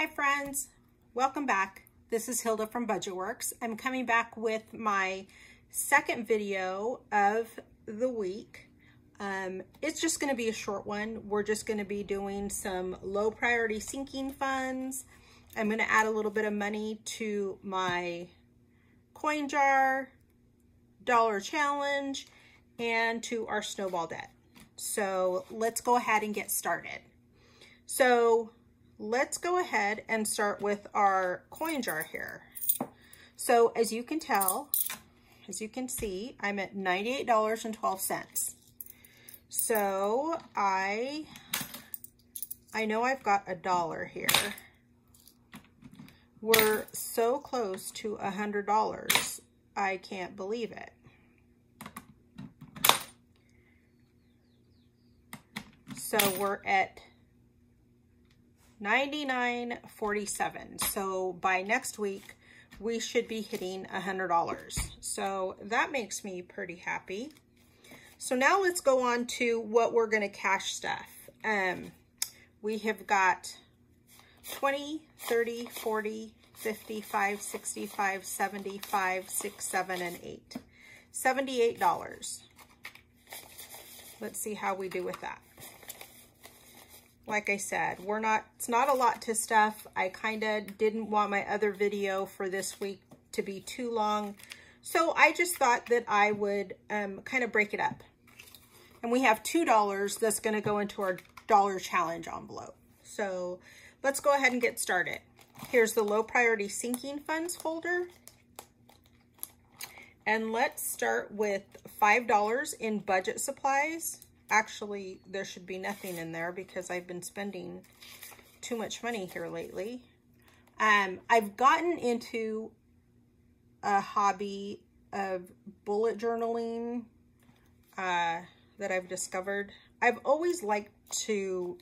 Hi friends, welcome back. This is Hilda from Budget Works. I'm coming back with my second video of the week. Um, it's just going to be a short one. We're just going to be doing some low priority sinking funds. I'm going to add a little bit of money to my coin jar, dollar challenge, and to our snowball debt. So let's go ahead and get started. So let's go ahead and start with our coin jar here. So as you can tell, as you can see, I'm at $98.12. So I, I know I've got a dollar here. We're so close to a $100. I can't believe it. So we're at 99.47. So by next week, we should be hitting $100. So that makes me pretty happy. So now let's go on to what we're going to cash stuff. Um, we have got 20, 30, 40, 55, 65, 75, 6, 7, and 8. $78. Let's see how we do with that like I said, we're not, it's not a lot to stuff. I kind of didn't want my other video for this week to be too long. So I just thought that I would um, kind of break it up. And we have $2 that's going to go into our dollar challenge envelope. So let's go ahead and get started. Here's the low priority sinking funds folder. And let's start with $5 in budget supplies actually there should be nothing in there because I've been spending too much money here lately. Um, I've gotten into a hobby of bullet journaling uh, that I've discovered. I've always liked to,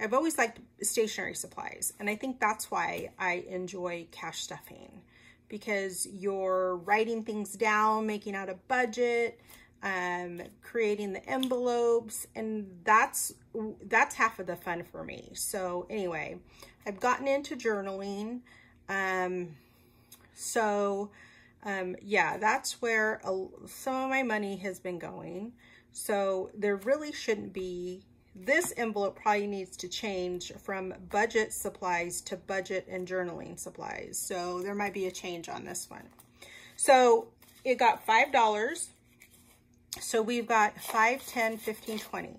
I've always liked stationery supplies. And I think that's why I enjoy cash stuffing because you're writing things down, making out a budget, um, creating the envelopes, and that's that's half of the fun for me. So anyway, I've gotten into journaling. Um, so um, yeah, that's where a, some of my money has been going. So there really shouldn't be, this envelope probably needs to change from budget supplies to budget and journaling supplies. So there might be a change on this one. So it got $5 so we've got 5, 10, 15, 20.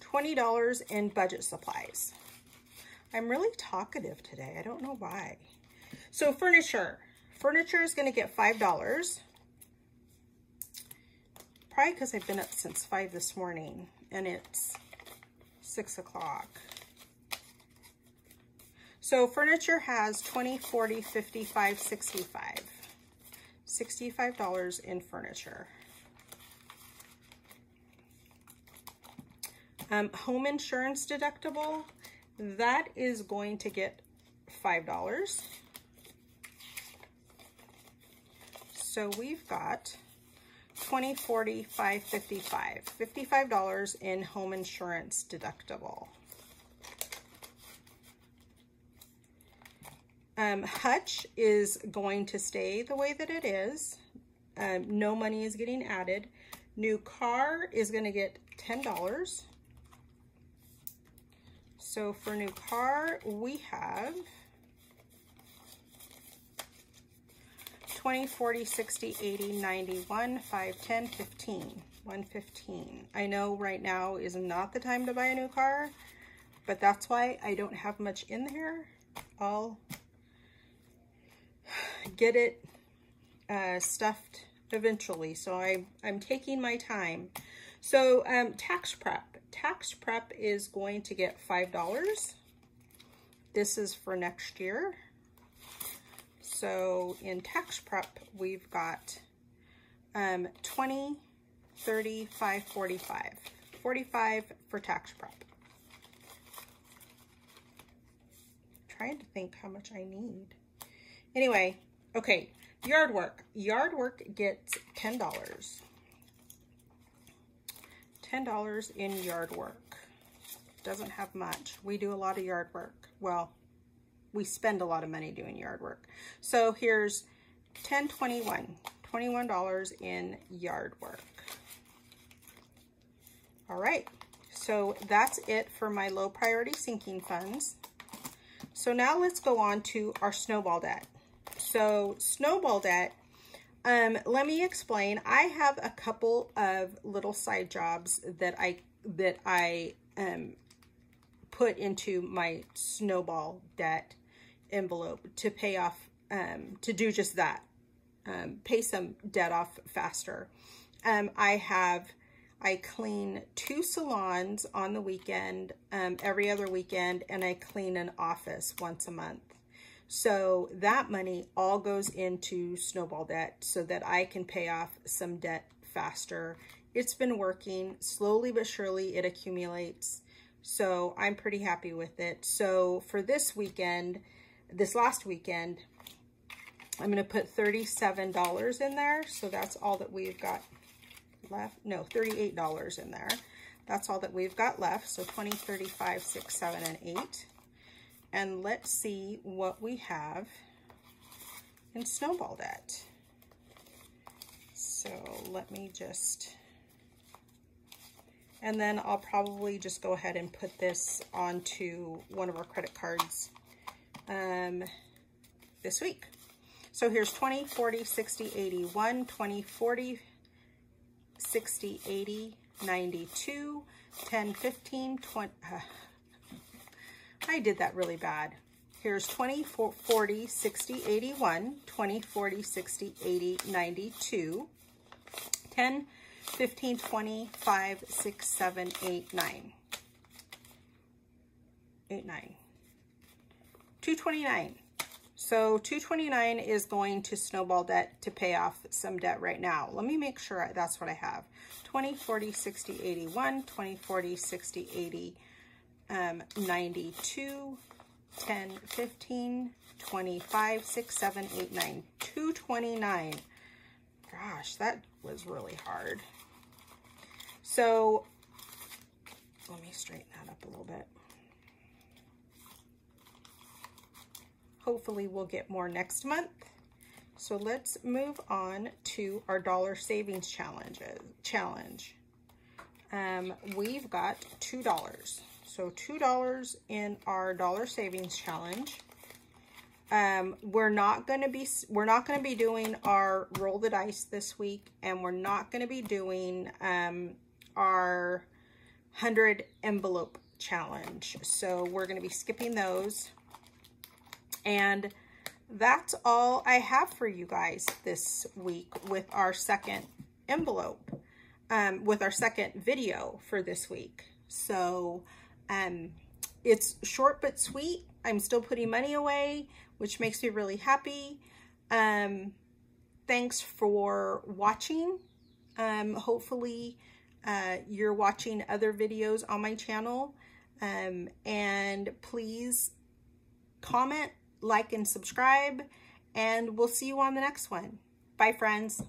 $20 in budget supplies. I'm really talkative today. I don't know why. So furniture. Furniture is going to get $5. Probably because I've been up since 5 this morning and it's 6 o'clock. So furniture has 20, 40, 55, 65. $65 in furniture. Um, home insurance deductible, that is going to get $5. So we've got 20, 40, 5, 55. $55 in home insurance deductible. Um, Hutch is going to stay the way that it is. Um, no money is getting added. New car is going to get $10. So for new car, we have 20, 40, 60, 80, 91, 5, 10, 15, 115. I know right now is not the time to buy a new car, but that's why I don't have much in there. I'll get it uh, stuffed eventually. So I, I'm taking my time. So um, tax prep tax prep is going to get $5. This is for next year. So in tax prep, we've got um, 20, 35, 45. 45 for tax prep. trying to think how much I need. Anyway, okay, yard work. Yard work gets $10. $10 in yard work. Doesn't have much. We do a lot of yard work. Well, we spend a lot of money doing yard work. So here's 1021, $21 in yard work. All right, so that's it for my low priority sinking funds. So now let's go on to our snowball debt. So snowball debt, um, let me explain. I have a couple of little side jobs that I that I um, put into my snowball debt envelope to pay off, um, to do just that, um, pay some debt off faster. Um, I have, I clean two salons on the weekend, um, every other weekend, and I clean an office once a month. So that money all goes into snowball debt so that I can pay off some debt faster. It's been working slowly but surely it accumulates. So I'm pretty happy with it. So for this weekend, this last weekend, I'm going to put $37 in there. So that's all that we've got left. No, $38 in there. That's all that we've got left. So 20, 35, 6, 7, and 8. And let's see what we have in snowball debt. So let me just, and then I'll probably just go ahead and put this onto one of our credit cards um, this week. So here's 20, 40, 60, 81, 20, 40, 60, 80, 92, 10, 15, 20. Uh, I did that really bad. Here's 20, 40, 60, 81, 20, 40, 60, 80, 92, 10, 15, 20, 5, 6, 7, 8, 9. 8, 9. 229. So 229 is going to snowball debt to pay off some debt right now. Let me make sure that's what I have. 20, 40, 60, 81, 20, 40, 60, 80, um, 92, 10, 15, 25, 6, 7, 8, 9, 229. Gosh, that was really hard. So let me straighten that up a little bit. Hopefully we'll get more next month. So let's move on to our dollar savings challenges, challenge. Um, we've got $2. So $2 in our dollar savings challenge. Um, we're not going to be, we're not going to be doing our roll the dice this week and we're not going to be doing, um, our 100 envelope challenge. So we're going to be skipping those. And that's all I have for you guys this week with our second envelope, um, with our second video for this week. So um, it's short but sweet. I'm still putting money away, which makes me really happy. Um, thanks for watching. Um, hopefully uh, you're watching other videos on my channel. Um, and please comment, like, and subscribe. And we'll see you on the next one. Bye, friends.